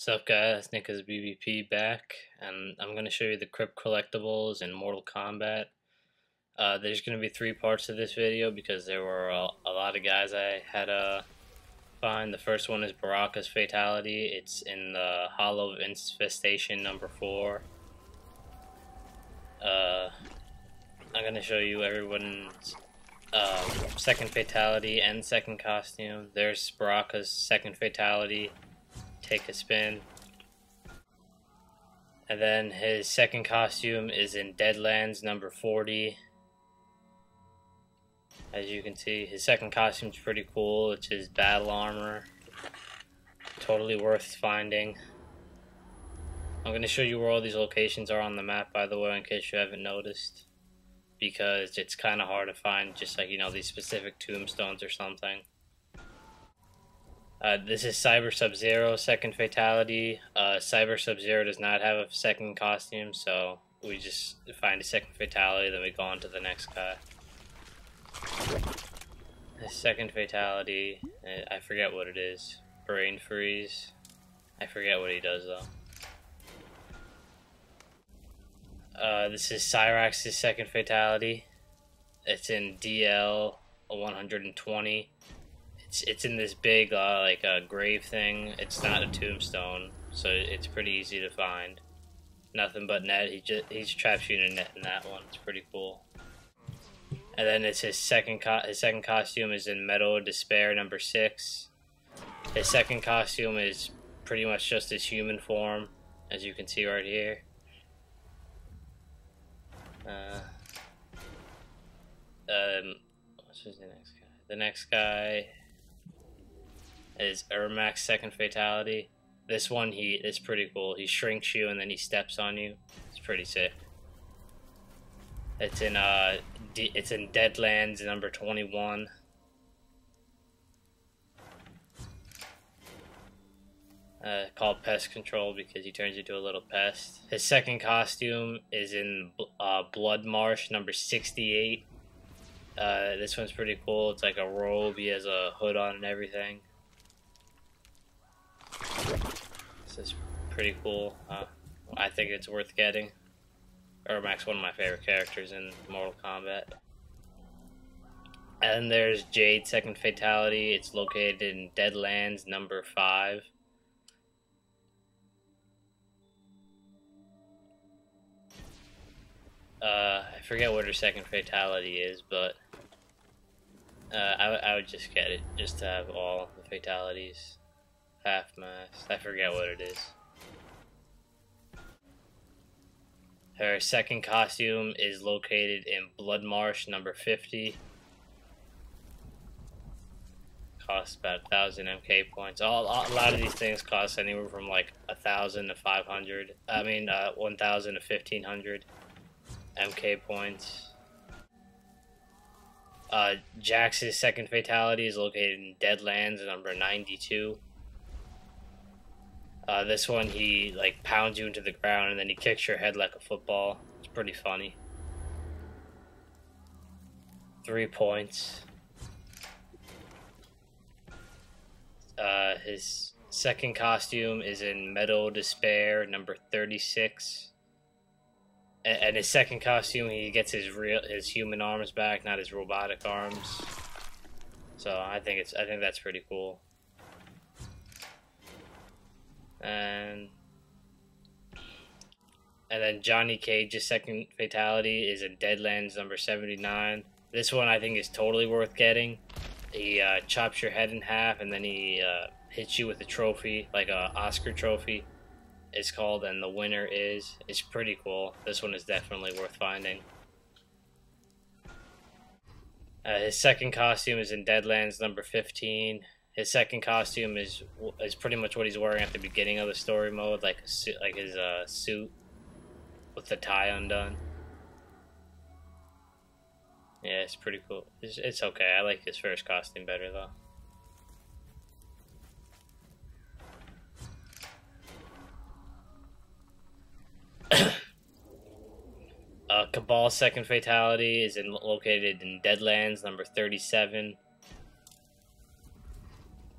What's up guys, Nick is BBP back, and I'm going to show you the Krypt collectibles in Mortal Kombat. Uh, there's going to be three parts to this video because there were a, a lot of guys I had to uh, find. The first one is Baraka's Fatality. It's in the Hollow of Infestation number 4. Uh, I'm going to show you everyone's uh, second Fatality and second costume. There's Baraka's second Fatality take a spin. And then his second costume is in Deadlands number 40. As you can see, his second costume is pretty cool. It's his battle armor. Totally worth finding. I'm going to show you where all these locations are on the map, by the way, in case you haven't noticed. Because it's kind of hard to find, just like, you know, these specific tombstones or something. Uh, this is Cyber Sub Zero, second fatality. Uh, Cyber Sub Zero does not have a second costume, so we just find a second fatality, then we go on to the next guy. The second fatality, eh, I forget what it is. Brain freeze. I forget what he does though. Uh, this is Cyrax's second fatality. It's in DL 120 it's it's in this big uh, like a uh, grave thing. It's not a tombstone, so it's pretty easy to find. Nothing but net. He just he's trap shooting net in that one. It's pretty cool. And then it's his second co- his second costume is in Meadow Despair number six. His second costume is pretty much just his human form, as you can see right here. Uh, um, what's his next guy? The next guy is Ermac's second fatality. This one he is pretty cool. He shrinks you and then he steps on you. It's pretty sick. It's in uh D it's in Deadlands number 21. Uh, called Pest Control because he turns into a little pest. His second costume is in uh, Blood Marsh number 68. Uh, this one's pretty cool. It's like a robe. He has a hood on and everything. Is pretty cool. Uh, I think it's worth getting. Ermac's one of my favorite characters in Mortal Kombat. And there's Jade Second Fatality. It's located in Deadlands number 5. Uh, I forget what her second fatality is, but uh, I, I would just get it, just to have all the fatalities. Half mast. I forget what it is. Her second costume is located in Blood Marsh number 50. Costs about a thousand MK points. All, a lot of these things cost anywhere from like a thousand to five hundred. I mean, uh, one thousand to fifteen hundred MK points. Uh, Jax's second fatality is located in Deadlands number ninety-two. Uh, this one, he like pounds you into the ground and then he kicks your head like a football. It's pretty funny. Three points. Uh, his second costume is in Meadow Despair, number 36. And, and his second costume, he gets his real his human arms back, not his robotic arms. So I think it's I think that's pretty cool and and then Johnny Cage's second fatality is in Deadlands number 79. This one I think is totally worth getting. He uh, chops your head in half and then he uh, hits you with a trophy, like a Oscar trophy. It's called, and the winner is. It's pretty cool. This one is definitely worth finding. Uh, his second costume is in Deadlands number 15. His second costume is is pretty much what he's wearing at the beginning of the story mode, like suit, like his uh, suit with the tie undone. Yeah, it's pretty cool. It's, it's okay. I like his first costume better though. uh, Kabal's second fatality is in, located in Deadlands number 37.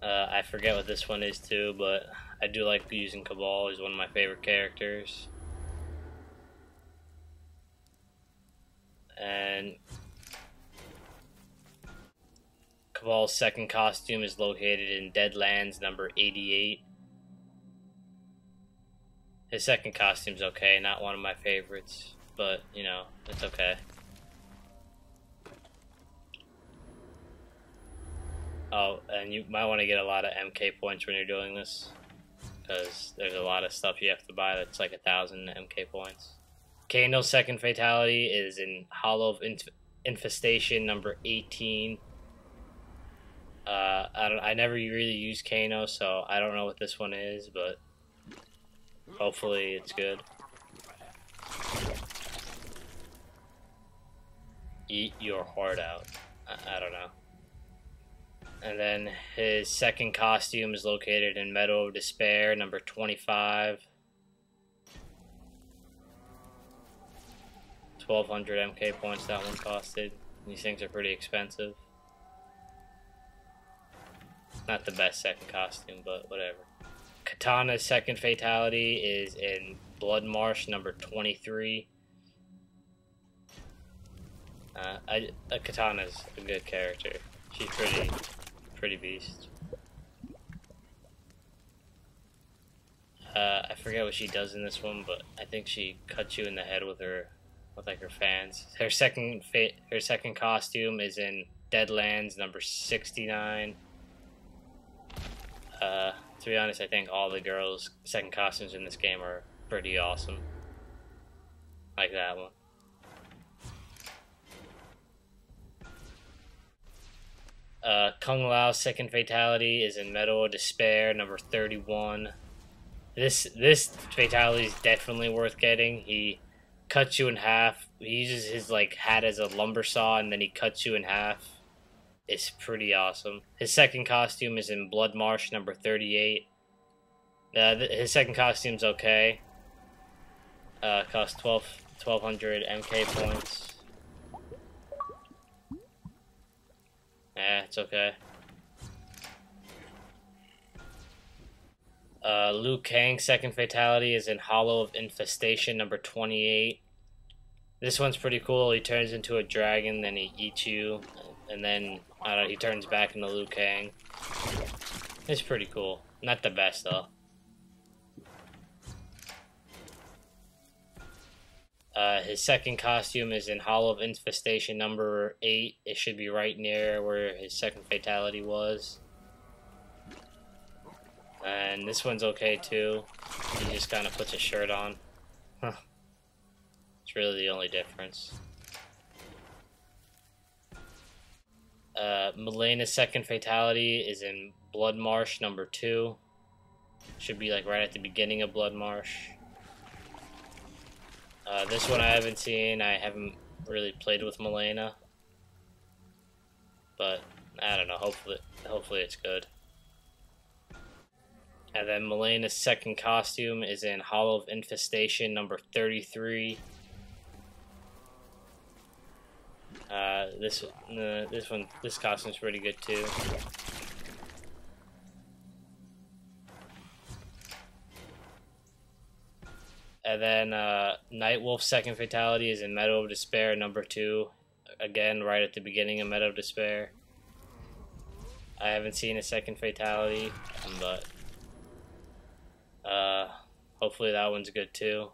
Uh, I forget what this one is too, but I do like using Kabal. He's one of my favorite characters. And Kabal's second costume is located in Deadlands number 88. His second costume's okay, not one of my favorites, but you know, it's okay. Oh, and you might want to get a lot of MK points when you're doing this, because there's a lot of stuff you have to buy that's like a thousand MK points. Kano's second fatality is in Hollow of Inf Infestation number 18. Uh, I don't. I never really use Kano, so I don't know what this one is, but hopefully it's good. Eat your heart out. I, I don't know. And then his second costume is located in Meadow of Despair, number 25. 1200 MK points that one costed. These things are pretty expensive. Not the best second costume, but whatever. Kitana's second fatality is in Blood Marsh number 23. Uh, I, uh, Kitana's a good character. She's pretty, pretty beast. Uh, I forget what she does in this one, but I think she cuts you in the head with her, with like her fans. Her second fit, her second costume is in Deadlands number sixty nine. Uh, to be honest, I think all the girls' second costumes in this game are pretty awesome. Like that one. Uh, Kung Lao's second fatality is in Meadow of Despair, number 31. This this fatality is definitely worth getting. He cuts you in half. He uses his like hat as a lumber saw, and then he cuts you in half. It's pretty awesome. His second costume is in Blood Marsh, number 38. Uh, his second costume's okay. Uh, costs 12, 1200 MK points. Eh, it's okay. Uh, Liu Kang's second fatality is in Hollow of Infestation number 28. This one's pretty cool. He turns into a dragon, then he eats you, and then know, he turns back into Liu Kang. It's pretty cool. Not the best though. Uh, his second costume is in Hollow of Infestation number 8. It should be right near where his second fatality was. And this one's okay too. He just kind of puts a shirt on. Huh. It's really the only difference. Uh, Mileena's second fatality is in Blood Marsh number 2. Should be like right at the beginning of Blood Marsh. Uh, this one I haven't seen. I haven't really played with Mileena. But, I don't know. Hopefully, hopefully it's good. And then Mileena's second costume is in Hollow of Infestation number 33. Uh, this uh, this one this costume's pretty good too. And then uh, Nightwolf's second fatality is in Meadow of Despair, number two. Again, right at the beginning of Meadow of Despair. I haven't seen a second fatality, but uh, hopefully that one's good too.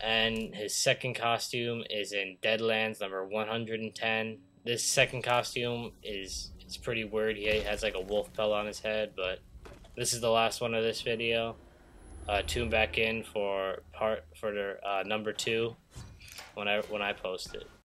And his second costume is in Deadlands number 110. This second costume is it's pretty weird. He has like a wolf pelt on his head, but this is the last one of this video. Uh, tune back in for part for the, uh, number two when I when I post it.